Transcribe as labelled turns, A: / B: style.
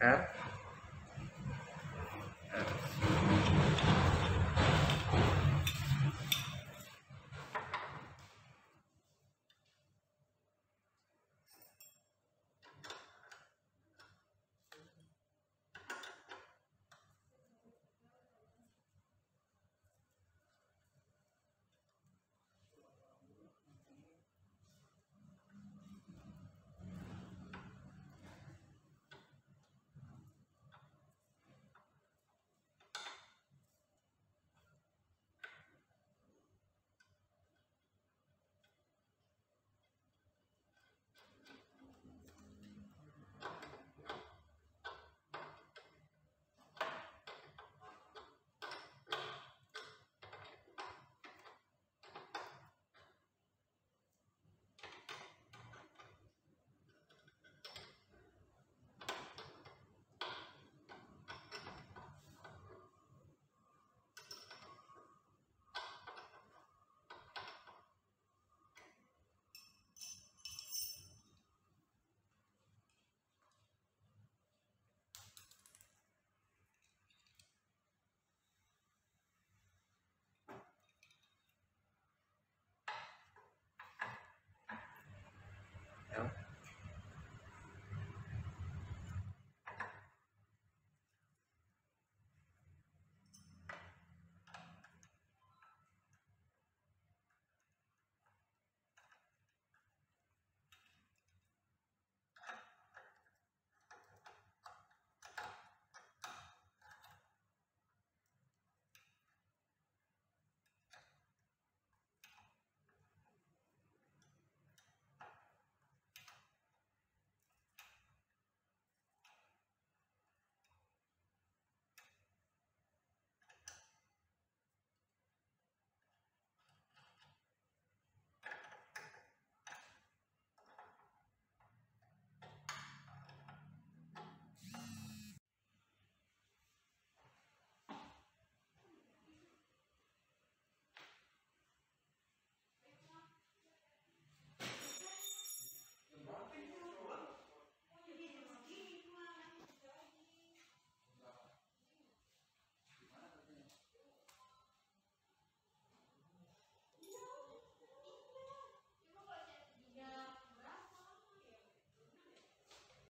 A: Yeah.